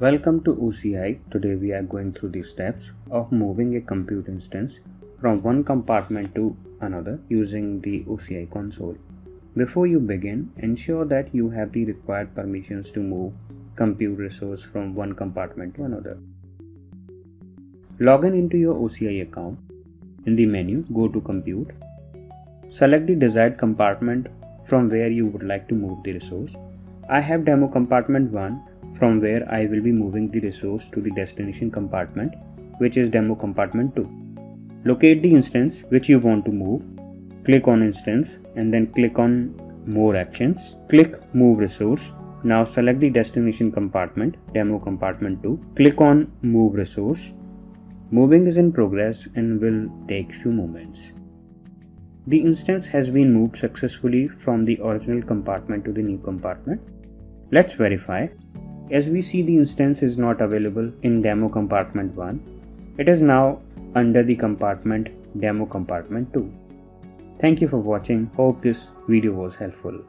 Welcome to OCI. Today we are going through the steps of moving a compute instance from one compartment to another using the OCI console. Before you begin, ensure that you have the required permissions to move compute resource from one compartment to another. Log in into your OCI account. In the menu, go to Compute. Select the desired compartment from where you would like to move the resource. I have demo compartment 1 from where I will be moving the resource to the destination compartment which is demo compartment 2. Locate the instance which you want to move, click on instance and then click on more actions, click move resource. Now select the destination compartment, demo compartment 2, click on move resource. Moving is in progress and will take few moments. The instance has been moved successfully from the original compartment to the new compartment. Let's verify. As we see the instance is not available in demo compartment 1, it is now under the compartment demo compartment 2. Thank you for watching. Hope this video was helpful.